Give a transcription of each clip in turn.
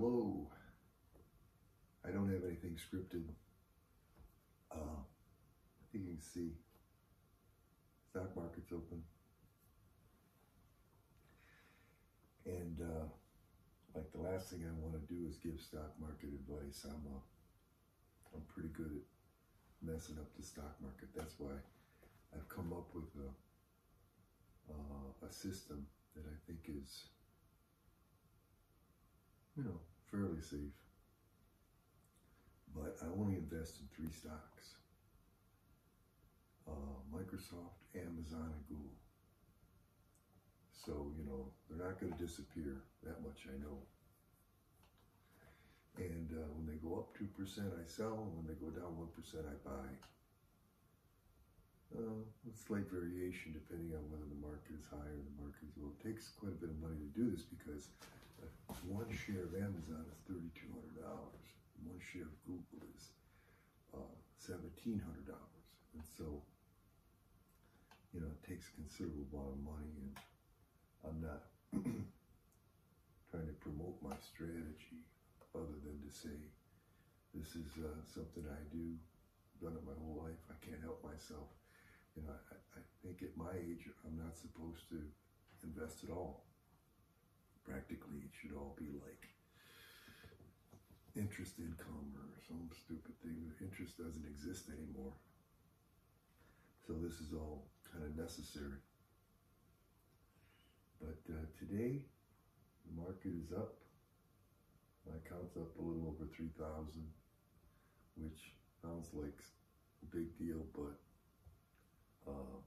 Hello. I don't have anything scripted. Uh, I think you can see stock market's open. And uh, like the last thing I want to do is give stock market advice. I'm a, I'm pretty good at messing up the stock market. That's why I've come up with a, uh, a system that I think is, you know, fairly safe. But I only invest in three stocks. Uh, Microsoft, Amazon, and Google. So, you know, they're not going to disappear. That much I know. And uh, when they go up 2%, I sell. And when they go down 1%, I buy. Uh, slight variation depending on whether the market is high or the market is low. It takes quite a bit of money to do this because one share of Amazon is $3,200. One share of Google is uh, $1,700. And so, you know, it takes a considerable amount of money and I'm not trying to promote my strategy other than to say this is uh, something I do, done it my whole life. I can't help myself. You know, I, I think at my age, I'm not supposed to invest at all. Practically, it should all be like interest income or some stupid thing. Interest doesn't exist anymore. So this is all kind of necessary. But uh, today, the market is up. My account's up a little over 3,000, which sounds like a big deal, but uh,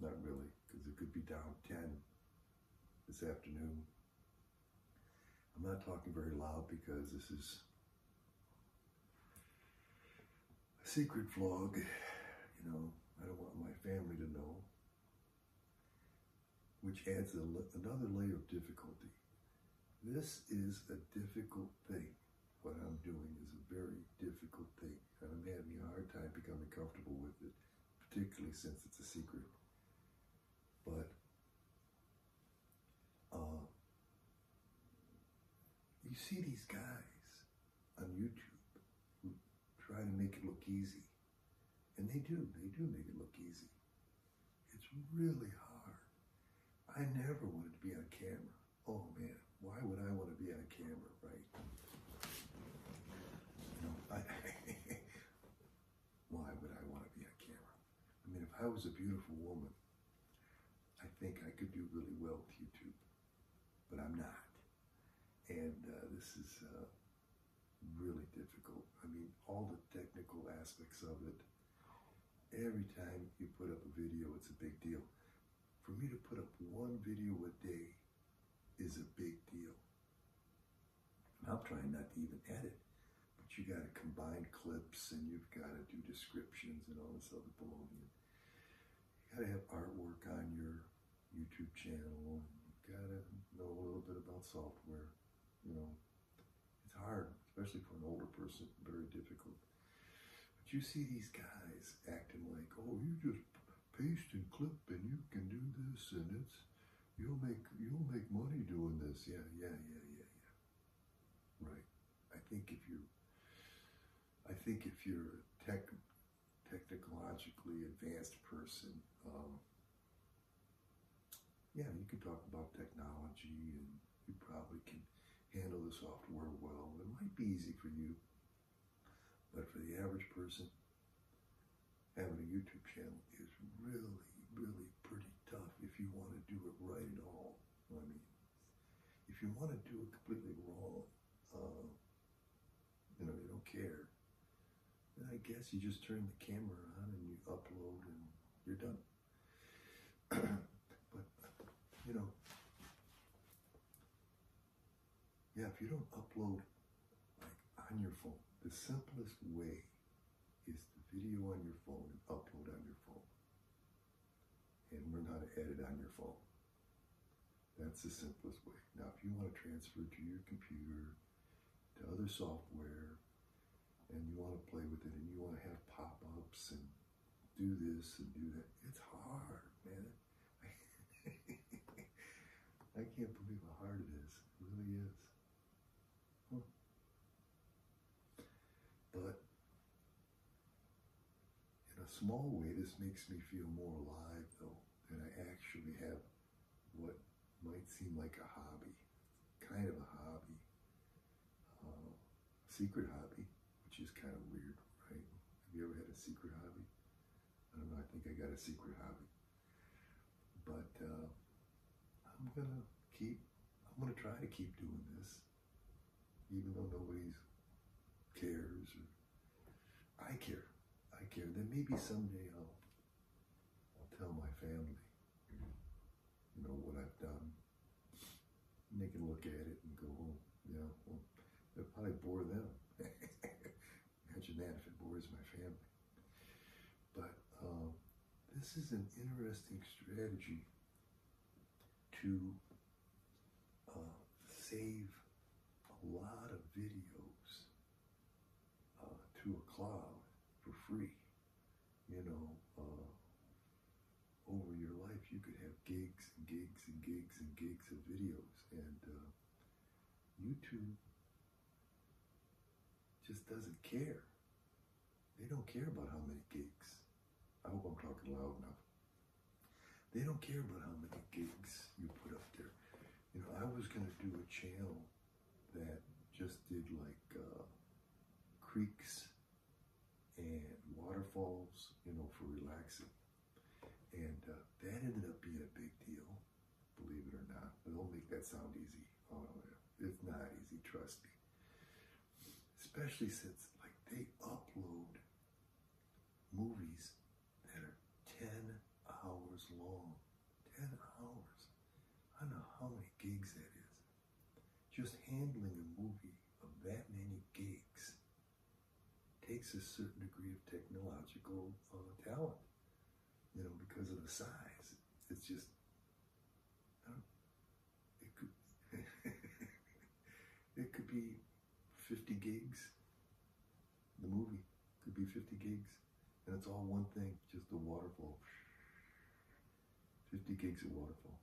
not really, because it could be down 10 this afternoon. I'm not talking very loud because this is a secret vlog. You know, I don't want my family to know which adds a, another layer of difficulty. This is a difficult thing. What I'm doing is a very difficult thing, and I'm having a hard time becoming comfortable with it, particularly since it's a secret. But you see these guys on YouTube who try to make it look easy, and they do. They do make it look easy. It's really hard I never wanted to be on camera. Oh man, why would I want to be on camera, right? You know, I, why would I want to be on camera? I mean, if I was a beautiful woman, I think I could do really well with YouTube, but I'm not. And this is uh, really difficult. I mean, all the technical aspects of it. Every time you put up a video, it's a big deal for me to put up one video a day is a big deal. I'm trying not to even edit, but you got to combine clips and you've got to do descriptions and all this other baloney. You got to have artwork on your YouTube channel. You got to know a little bit about software. You know, hard, especially for an older person. Very difficult. But you see these guys acting like, oh, you just paste and clip and you can do this and it's you'll make you'll make money doing this. Yeah, yeah, yeah, yeah, yeah. Right. I think if you I think if you're a tech technologically advanced person, um, yeah, you can talk about technology and you probably can handle the software well. It might be easy for you, but for the average person, having a YouTube channel is really, really pretty tough if you want to do it right at all. I mean, if you want to do it completely wrong, uh, you know, you don't care, then I guess you just turn the camera on and you upload and you're done. but, you know, yeah, if you don't upload like on your phone, the simplest way is the video on your phone and upload on your phone. And learn how to edit on your phone. That's the simplest way. Now, if you want to transfer to your computer, to other software, and you want to play with it and you want to have pop-ups and do this and do that, it's hard, man. I can't believe how hard it is. It really is. Small way, this makes me feel more alive, though, that I actually have what might seem like a hobby, kind of a hobby, uh, secret hobby, which is kind of weird, right? Have you ever had a secret hobby? I don't know. I think I got a secret hobby, but uh, I'm gonna keep. I'm gonna try to keep doing this, even though nobody cares or I care. I care. Then maybe someday I'll, I'll tell my family, you know, what I've done. And they can look at it and go, oh, yeah, well, it'll probably bore them. Imagine that if it bores my family. But um, this is an interesting strategy to uh, save a lot of videos uh, to a cloud for free. You know, uh, over your life, you could have gigs and gigs and gigs and gigs of videos, and uh, YouTube just doesn't care. They don't care about how many gigs. I hope I'm talking loud enough. They don't care about how many gigs you put up there. You know, I was going to do a channel that just did like uh, creeks and waterfalls, you know, for relaxing. And uh, that ended up being a big deal, believe it or not. But don't make that sound easy. It's not easy, trust me. Especially since, like, they upload movies that are 10 hours long. 10 hours. I don't know how many gigs that is. Just handling a movie of that many gigs takes a certain degree of technological uh, talent, you know, because of the size. It's just, it could, it could be 50 gigs. The movie could be 50 gigs, and it's all one thing, just a waterfall. 50 gigs of waterfall.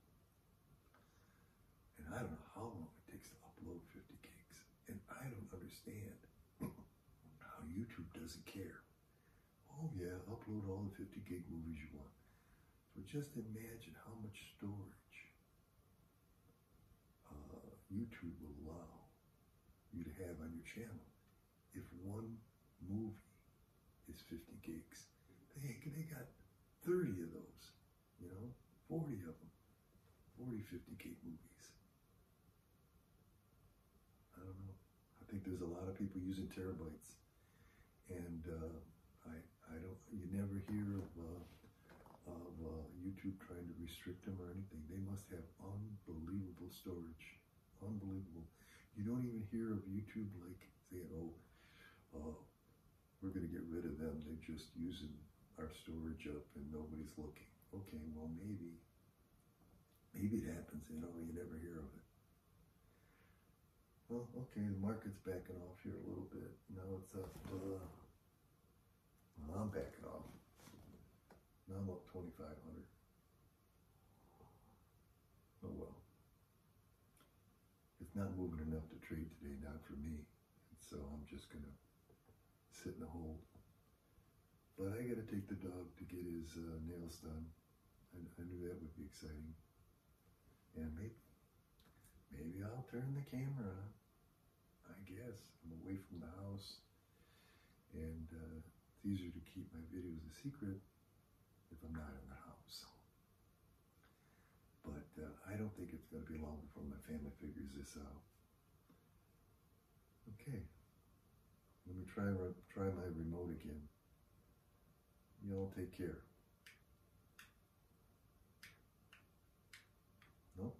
And I don't know how long it takes to upload 50 gigs. And I don't understand doesn't care. Oh, yeah, upload all the 50 gig movies you want. So just imagine how much storage uh, YouTube will allow you to have on your channel if one movie is 50 gigs. They, they got 30 of those, you know, 40 of them, 40, 50 gig movies. I don't know. I think there's a lot of people using terabytes, and uh, I I don't. You never hear of uh, of uh, YouTube trying to restrict them or anything. They must have unbelievable storage, unbelievable. You don't even hear of YouTube like saying, "Oh, uh, we're going to get rid of them. They're just using our storage up, and nobody's looking." Okay, well maybe maybe it happens. You know, you never hear of it. Well, okay, the market's backing off here a little bit. Now it's up. Uh, well, I'm backing off. Now I'm up 2,500. Oh well. It's not moving enough to trade today, not for me. And so I'm just going to sit in the hold. But I got to take the dog to get his uh, nails done. I, I knew that would be exciting. And maybe, maybe I'll turn the camera on. I guess I'm away from the house, and uh, it's easier to keep my videos a secret if I'm not in the house. But uh, I don't think it's going to be long before my family figures this out. Okay, let me try try my remote again. Y'all take care. No?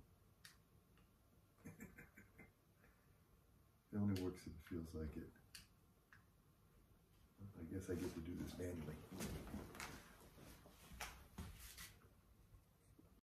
It only works if it feels like it. I guess I get to do this manually.